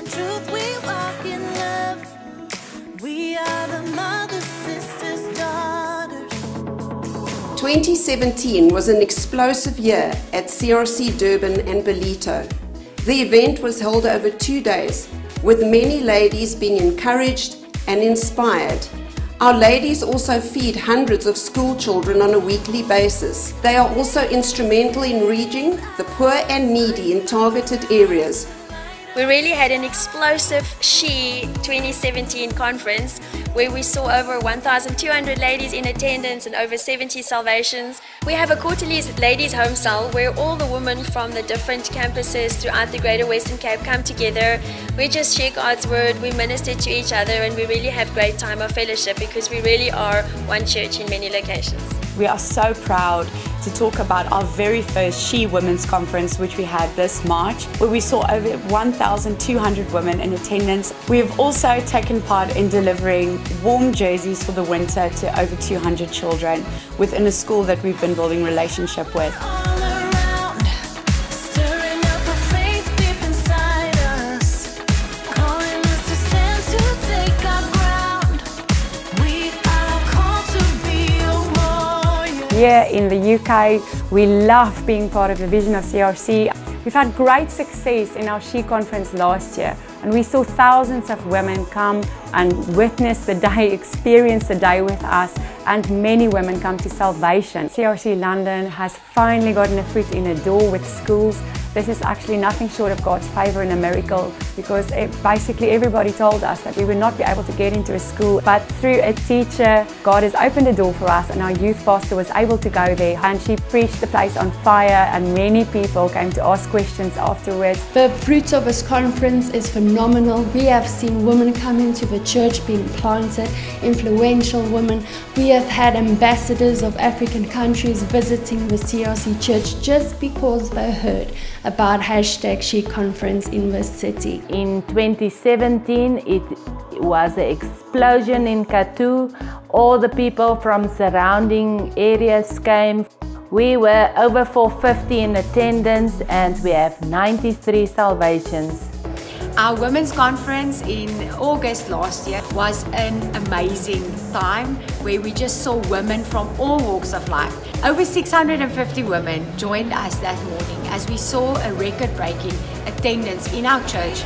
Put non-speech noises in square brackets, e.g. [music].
in truth we walk in love. We are the mother, sisters, daughters. 2017 was an explosive year at CRC Durban and Ballito. The event was held over two days, with many ladies being encouraged and inspired our ladies also feed hundreds of school children on a weekly basis. They are also instrumental in reaching the poor and needy in targeted areas we really had an explosive She 2017 conference where we saw over 1,200 ladies in attendance and over 70 salvations. We have a quarterly ladies home cell where all the women from the different campuses throughout the Greater Western Cape come together. We just share God's word, we minister to each other and we really have great time of fellowship because we really are one church in many locations. We are so proud to talk about our very first She Women's Conference, which we had this March, where we saw over 1,200 women in attendance. We have also taken part in delivering warm jerseys for the winter to over 200 children within a school that we've been building relationship with. Here in the UK, we love being part of the vision of CRC. We've had great success in our She conference last year and we saw thousands of women come and witness the day, [laughs] experience the day with us and many women come to salvation. CRC London has finally gotten a foot in a door with schools this is actually nothing short of God's favor and a miracle because it, basically everybody told us that we would not be able to get into a school. But through a teacher, God has opened a door for us and our youth pastor was able to go there and she preached the place on fire and many people came to ask questions afterwards. The Fruits of this conference is phenomenal. We have seen women come into the church being planted, influential women. We have had ambassadors of African countries visiting the CRC church just because they heard about hashtag She Conference in the city. In 2017, it was an explosion in Kathu. All the people from surrounding areas came. We were over 450 in attendance and we have 93 salvations. Our women's conference in August last year was an amazing time where we just saw women from all walks of life. Over 650 women joined us that morning as we saw a record breaking attendance in our church.